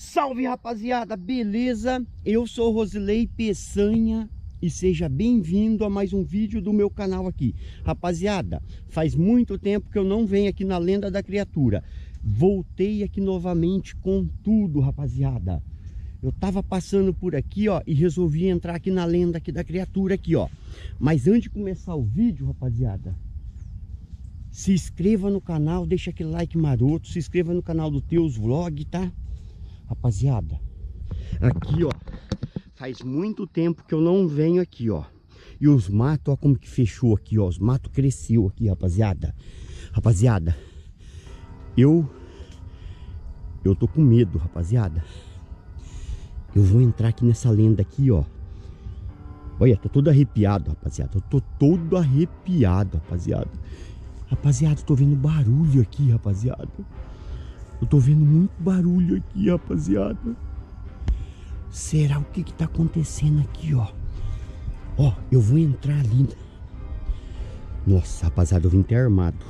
Salve rapaziada, beleza? Eu sou Rosilei Peçanha e seja bem-vindo a mais um vídeo do meu canal aqui. Rapaziada, faz muito tempo que eu não venho aqui na Lenda da Criatura. Voltei aqui novamente com tudo, rapaziada. Eu tava passando por aqui, ó, e resolvi entrar aqui na Lenda aqui da Criatura aqui, ó. Mas antes de começar o vídeo, rapaziada, se inscreva no canal, deixa aquele like maroto, se inscreva no canal do Teus Vlog, tá? Rapaziada, aqui ó, faz muito tempo que eu não venho aqui ó. E os matos, ó como que fechou aqui ó, os matos cresceu aqui, rapaziada. Rapaziada, eu, eu tô com medo, rapaziada. Eu vou entrar aqui nessa lenda aqui ó. Olha, tô todo arrepiado, rapaziada. Eu tô todo arrepiado, rapaziada. Rapaziada, tô vendo barulho aqui, rapaziada. Eu tô vendo muito barulho aqui, rapaziada. Será o que que tá acontecendo aqui, ó? Ó, eu vou entrar ali. Nossa, rapaziada, eu vim ter armado.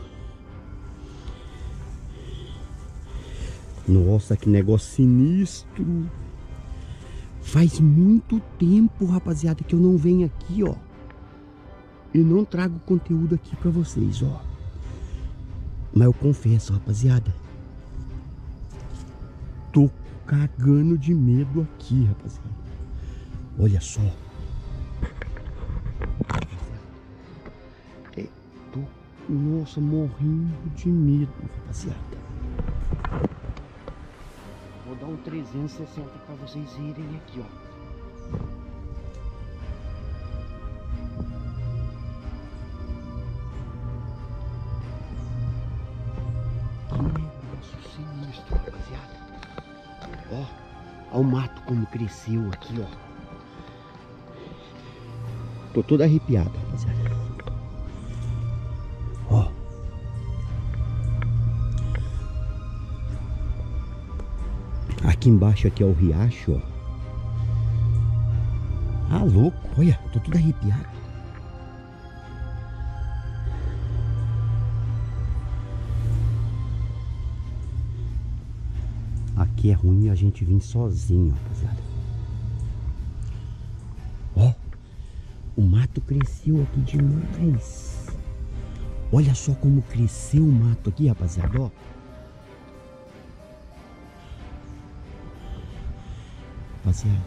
Nossa, que negócio sinistro. Faz muito tempo, rapaziada, que eu não venho aqui, ó. E não trago conteúdo aqui pra vocês, ó. Mas eu confesso, rapaziada tô cagando de medo aqui, rapaziada. Olha só. É, tô, nossa, morrendo de medo, rapaziada. Vou dar um 360 para vocês irem aqui, ó. Como cresceu aqui, ó. Tô todo arrepiado, rapaziada. Ó. Aqui embaixo aqui é o riacho, ó. Ah, louco. Olha, tô todo arrepiado. Aqui é ruim a gente vir sozinho, rapaziada. Ó, o mato cresceu aqui demais. Olha só como cresceu o mato aqui, rapaziada, ó. Rapaziada.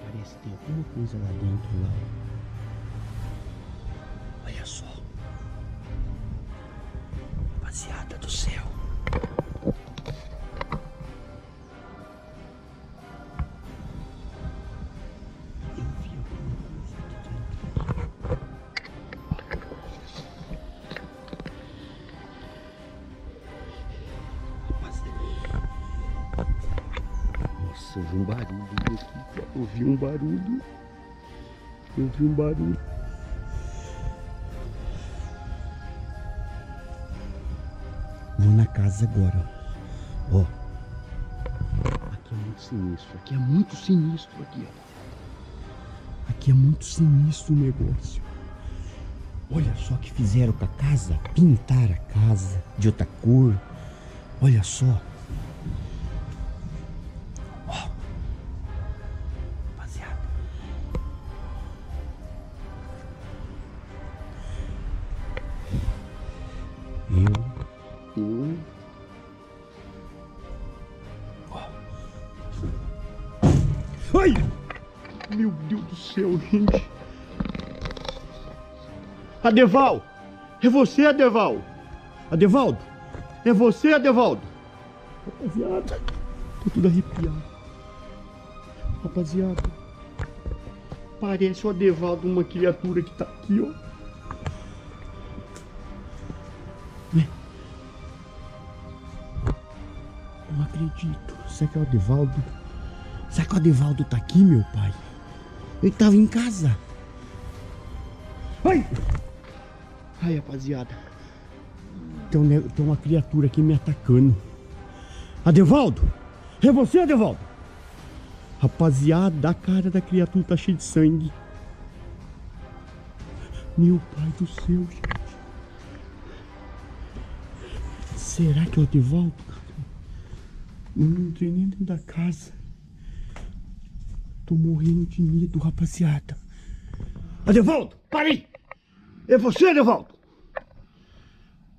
Parece que tem alguma coisa lá dentro, lá. Rapaziada do céu. Eu vi um barulho aqui. Eu vi um barulho. Eu um barulho. Casa agora. Ó. Aqui é muito sinistro. Aqui é muito sinistro aqui, ó. Aqui é muito sinistro o negócio. Olha só o que fizeram com a casa. Pintaram a casa de outra cor. Olha só. Ai! Meu Deus do céu, gente. Adeval! É você, Adeval! Adevaldo! É você, Adevaldo! Rapaziada, tô tudo arrepiado. Rapaziada, parece o Adevaldo uma criatura que tá aqui, ó. Não acredito. Será que é o Adevaldo? Será que o Adevaldo tá aqui, meu pai? Ele tava em casa. Ai! Ai, rapaziada. Tem, um tem uma criatura aqui me atacando. Adevaldo! É você, Adevaldo? Rapaziada, a cara da criatura tá cheia de sangue. Meu pai do céu, gente. Será que eu te volto? Não entrei nem dentro da casa. Tô morrendo de medo, rapaziada. Adevaldo, parei! É você, Adevaldo?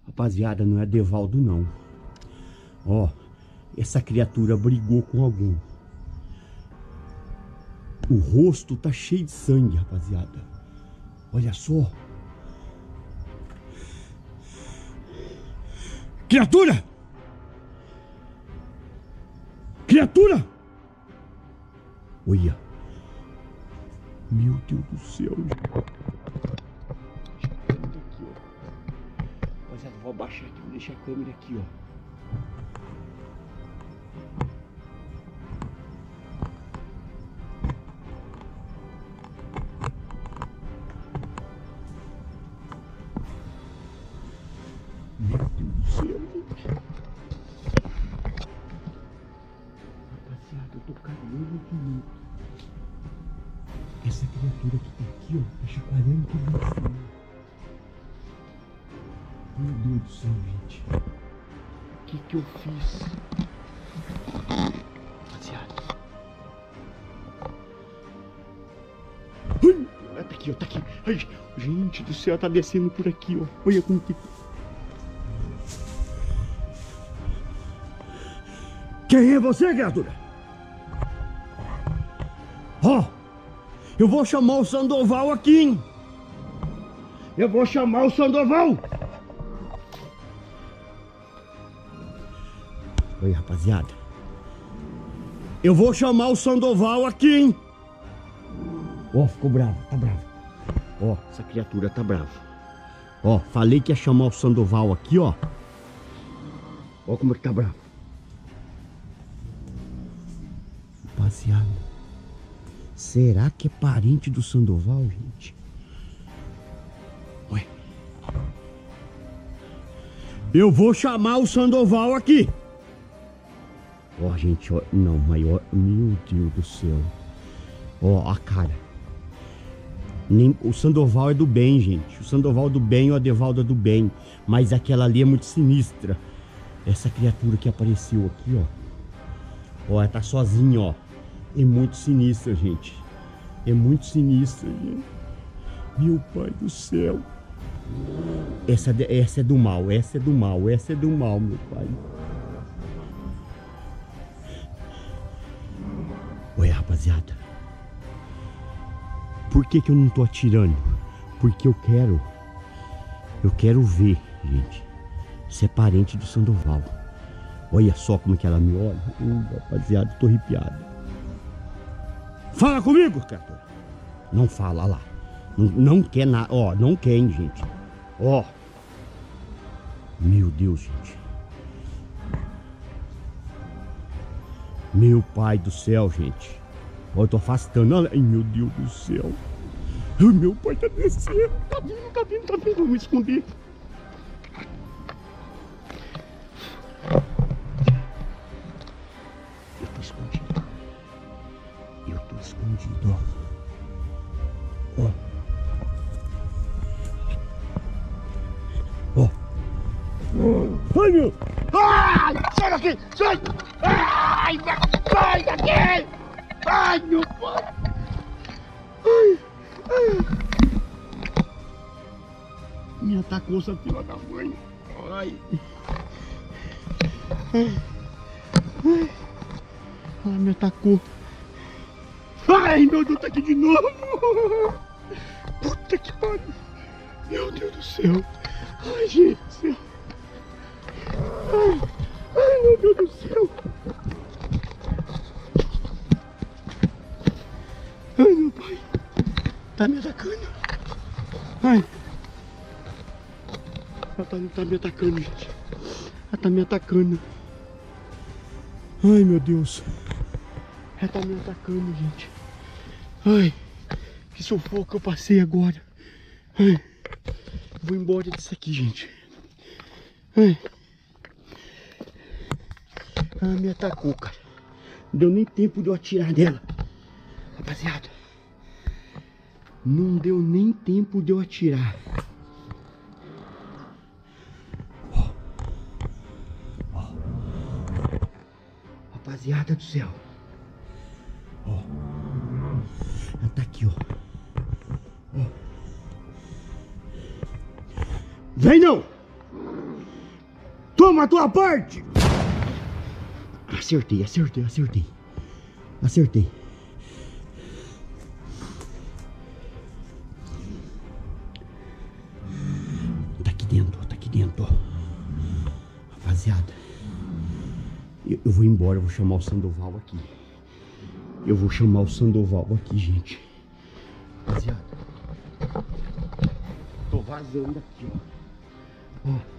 Rapaziada, não é Adevaldo, não. Ó, essa criatura brigou com alguém. O rosto tá cheio de sangue, rapaziada. Olha só. Criatura! Criatura! Olha. Meu Deus do céu. Rapaziada, vou abaixar aqui, vou deixar a câmera aqui, ó. Aqui, ó, tá chacoalhando tudo cima. Meu Deus do céu, gente. O que que eu fiz? Rapaziada. Ai, tá aqui, ó, tá aqui. Ai, gente do céu, tá descendo por aqui, ó. Olha como que... Quem é você, criatura? Ó, oh, eu vou chamar o Sandoval aqui, hein? Eu vou chamar o Sandoval. Oi, rapaziada. Eu vou chamar o Sandoval aqui, hein? Ó, oh, ficou bravo, tá bravo. Ó, oh, essa criatura tá brava. Ó, falei que ia chamar o Sandoval aqui, ó. Ó como é que tá bravo. Rapaziada. Será que é parente do Sandoval, gente? Ué. Eu vou chamar o Sandoval aqui. Ó, oh, gente, ó. Não, maior. Meu Deus do céu. Ó, oh, a cara. Nem, o Sandoval é do bem, gente. O Sandoval do bem, o Adevaldo é do bem. Mas aquela ali é muito sinistra. Essa criatura que apareceu aqui, ó. Ó, ela tá sozinha, ó. É muito sinistra, gente. É muito sinistra, gente. Meu pai do céu. Essa, essa é do mal, essa é do mal, essa é do mal, meu pai. Oi, rapaziada. Por que que eu não tô atirando? Porque eu quero... Eu quero ver, gente. Se é parente do Sandoval. Olha só como que ela me olha. Uh, rapaziada, tô arrepiado. Fala comigo, criatura. Não fala lá. Não, não quer nada. Ó, não quer, hein, gente. Ó. Meu Deus, gente. Meu pai do céu, gente. Ó, eu tô afastando. Ai, meu Deus do céu. Ai, meu pai tá descendo. Tá vindo, tá vindo, tá vindo. Vamos esconder. Ai, meu! Ai! Sai daqui! Sai! Ai! Sai daqui! Ai, meu pai! Ai! Ai! Me atacou essa fila da mãe! Ai! Ai! Ai! Me atacou! Ai, meu Deus, tá aqui de novo! Puta que pariu! Meu Deus do céu! Ai, gente do céu! Ai, ai, meu Deus do céu. Ai, meu pai. Tá me atacando. Ai. Ela tá, tá me atacando, gente. Ela tá me atacando. Ai, meu Deus. Ela tá me atacando, gente. Ai. Que sufoco eu passei agora. Ai. Vou embora disso aqui, gente. Ai. Ela me atacou, cara. Não deu nem tempo de eu atirar nela. Rapaziada. Não deu nem tempo de eu atirar. Rapaziada do céu. Ó. Ela tá aqui, ó. ó. Vem não! Toma a tua parte! Acertei, acertei, acertei. Acertei. Tá aqui dentro, tá aqui dentro, ó. Rapaziada. Eu, eu vou embora, eu vou chamar o Sandoval aqui. Eu vou chamar o Sandoval aqui, gente. Rapaziada. Tô vazando aqui, ó. Ó.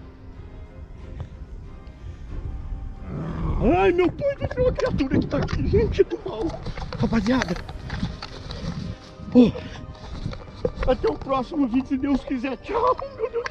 Ai, meu pai do céu, a criatura que tá aqui, gente do mal. Rapaziada. Ó. Até o próximo vídeo, se Deus quiser. Tchau, meu Deus.